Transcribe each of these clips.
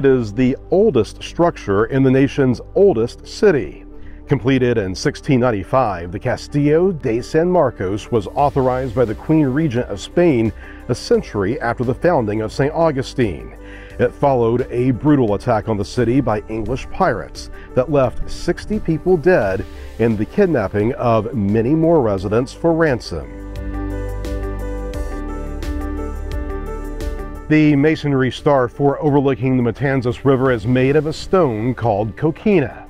It is the oldest structure in the nation's oldest city. Completed in 1695, the Castillo de San Marcos was authorized by the Queen Regent of Spain a century after the founding of St. Augustine. It followed a brutal attack on the city by English pirates that left 60 people dead and the kidnapping of many more residents for ransom. The masonry star fort overlooking the Matanzas River is made of a stone called coquina.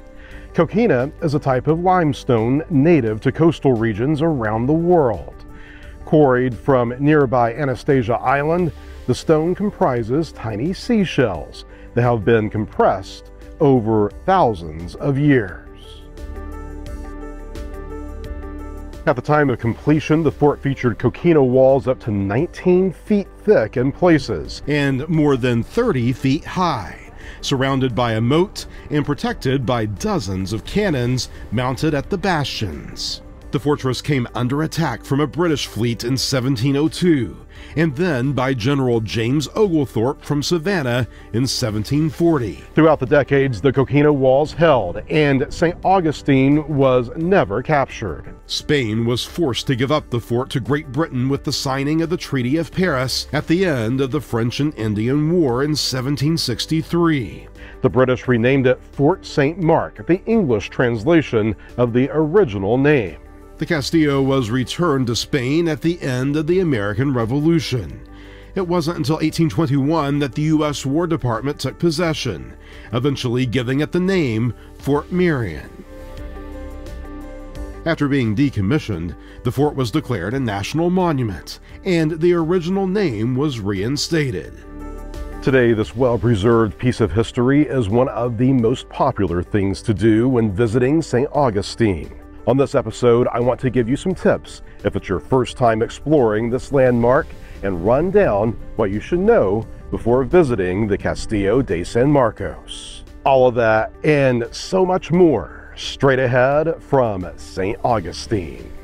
Coquina is a type of limestone native to coastal regions around the world. Quarried from nearby Anastasia Island, the stone comprises tiny seashells that have been compressed over thousands of years. At the time of completion, the fort featured coquina walls up to 19 feet thick in places and more than 30 feet high, surrounded by a moat and protected by dozens of cannons mounted at the bastions. The fortress came under attack from a British fleet in 1702, and then by General James Oglethorpe from Savannah in 1740. Throughout the decades, the Coquina Walls held, and St. Augustine was never captured. Spain was forced to give up the fort to Great Britain with the signing of the Treaty of Paris at the end of the French and Indian War in 1763. The British renamed it Fort St. Mark, the English translation of the original name. The Castillo was returned to Spain at the end of the American Revolution. It wasn't until 1821 that the U.S. War Department took possession, eventually giving it the name Fort Marion. After being decommissioned, the fort was declared a national monument, and the original name was reinstated. Today, this well preserved piece of history is one of the most popular things to do when visiting St. Augustine. On this episode, I want to give you some tips if it's your first time exploring this landmark and run down what you should know before visiting the Castillo de San Marcos. All of that and so much more straight ahead from St. Augustine.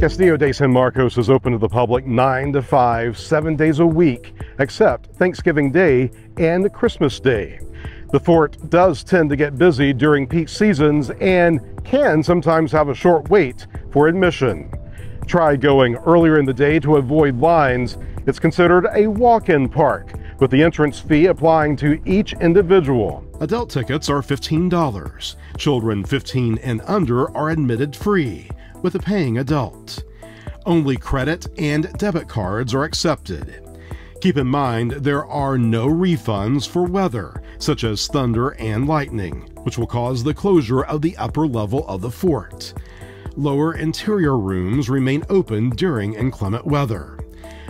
Castillo de San Marcos is open to the public 9 to 5, seven days a week, except Thanksgiving Day and Christmas Day. The fort does tend to get busy during peak seasons and can sometimes have a short wait for admission. Try going earlier in the day to avoid lines. It's considered a walk-in park, with the entrance fee applying to each individual. Adult tickets are $15. Children 15 and under are admitted free with a paying adult. Only credit and debit cards are accepted. Keep in mind there are no refunds for weather, such as thunder and lightning, which will cause the closure of the upper level of the fort. Lower interior rooms remain open during inclement weather.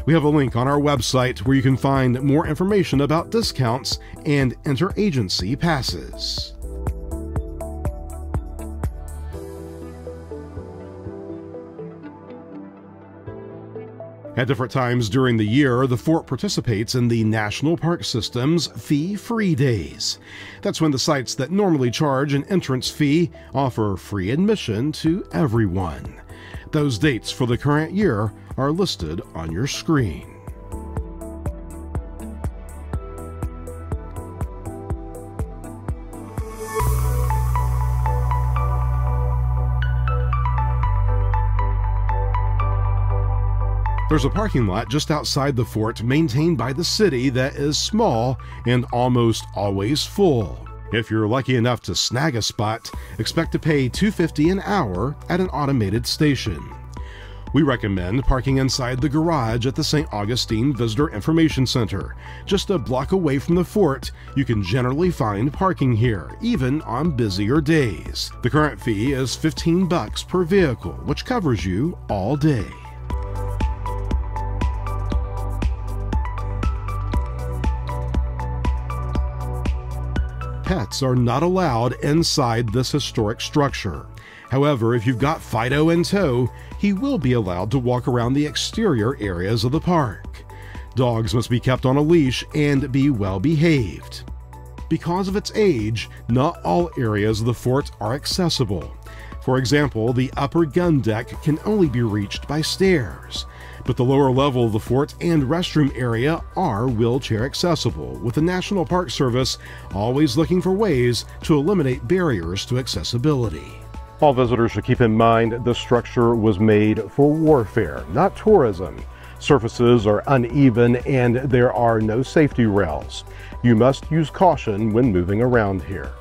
We have a link on our website where you can find more information about discounts and interagency passes. At different times during the year, the fort participates in the National Park System's Fee Free Days. That's when the sites that normally charge an entrance fee offer free admission to everyone. Those dates for the current year are listed on your screen. There's a parking lot just outside the fort maintained by the city that is small and almost always full. If you're lucky enough to snag a spot, expect to pay 250 an hour at an automated station. We recommend parking inside the garage at the St. Augustine Visitor Information Center. Just a block away from the fort, you can generally find parking here, even on busier days. The current fee is 15 bucks per vehicle, which covers you all day. Pets are not allowed inside this historic structure. However, if you've got Fido in tow, he will be allowed to walk around the exterior areas of the park. Dogs must be kept on a leash and be well behaved. Because of its age, not all areas of the fort are accessible. For example, the upper gun deck can only be reached by stairs, but the lower level of the fort and restroom area are wheelchair accessible, with the National Park Service always looking for ways to eliminate barriers to accessibility. All visitors should keep in mind the structure was made for warfare, not tourism. Surfaces are uneven and there are no safety rails. You must use caution when moving around here.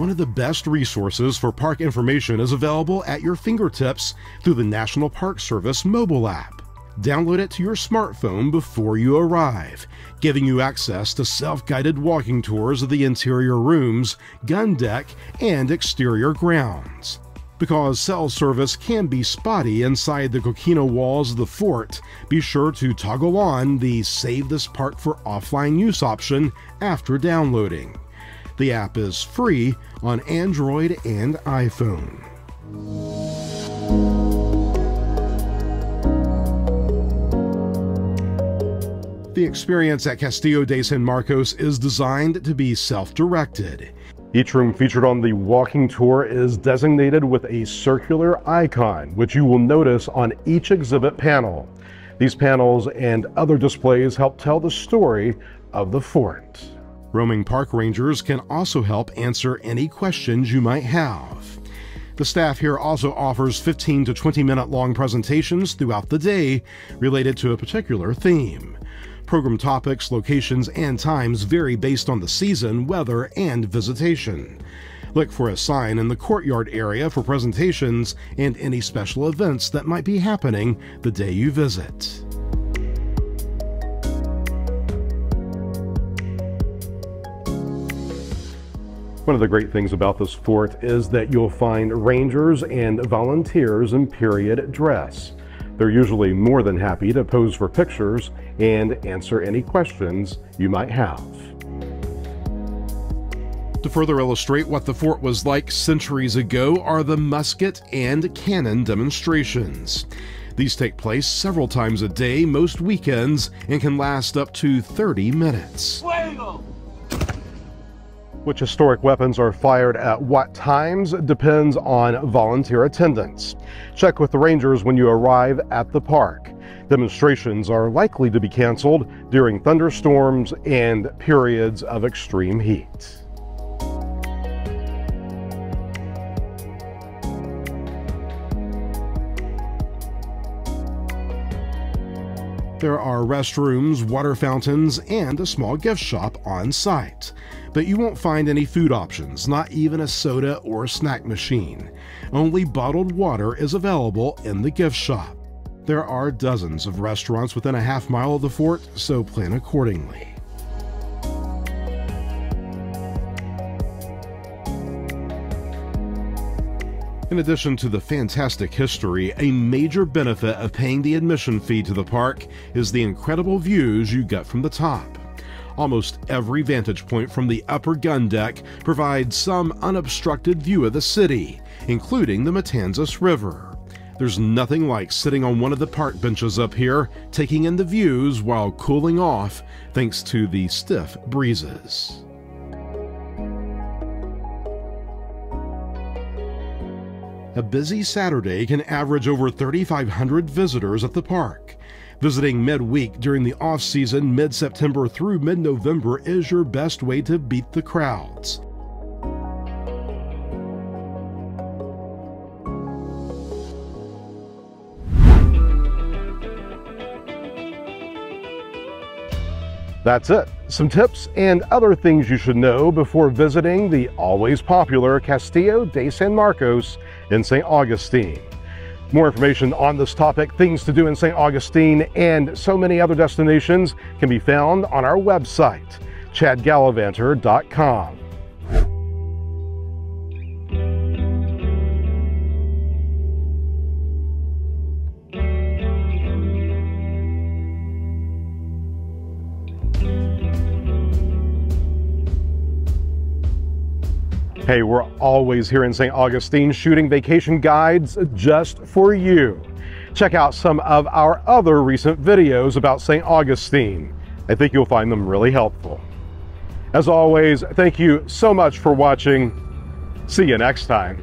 One of the best resources for park information is available at your fingertips through the National Park Service mobile app. Download it to your smartphone before you arrive, giving you access to self guided walking tours of the interior rooms, gun deck, and exterior grounds. Because cell service can be spotty inside the coquina walls of the fort, be sure to toggle on the Save This Park for Offline Use option after downloading. The app is free on Android and iPhone. The experience at Castillo de San Marcos is designed to be self directed. Each room featured on the walking tour is designated with a circular icon, which you will notice on each exhibit panel. These panels and other displays help tell the story of the fort. Roaming park rangers can also help answer any questions you might have. The staff here also offers 15 to 20 minute long presentations throughout the day related to a particular theme. Program topics, locations, and times vary based on the season, weather, and visitation. Look for a sign in the courtyard area for presentations and any special events that might be happening the day you visit. One of the great things about this fort is that you'll find rangers and volunteers in period dress. They're usually more than happy to pose for pictures and answer any questions you might have. To further illustrate what the fort was like centuries ago are the musket and cannon demonstrations. These take place several times a day, most weekends, and can last up to 30 minutes. Fuego! Which historic weapons are fired at what times depends on volunteer attendance. Check with the rangers when you arrive at the park. Demonstrations are likely to be canceled during thunderstorms and periods of extreme heat. There are restrooms, water fountains, and a small gift shop on site. But you won't find any food options, not even a soda or snack machine. Only bottled water is available in the gift shop. There are dozens of restaurants within a half mile of the fort, so plan accordingly. In addition to the fantastic history, a major benefit of paying the admission fee to the park is the incredible views you get from the top. Almost every vantage point from the upper gun deck provides some unobstructed view of the city, including the Matanzas River. There's nothing like sitting on one of the park benches up here, taking in the views while cooling off thanks to the stiff breezes. A busy Saturday can average over 3,500 visitors at the park. Visiting midweek during the off season, mid September through mid November, is your best way to beat the crowds. That's it. Some tips and other things you should know before visiting the always popular Castillo de San Marcos in St. Augustine. More information on this topic, things to do in St. Augustine, and so many other destinations can be found on our website, chadgallivanter.com. Hey, we're always here in St. Augustine shooting vacation guides just for you. Check out some of our other recent videos about St. Augustine. I think you'll find them really helpful. As always, thank you so much for watching. See you next time.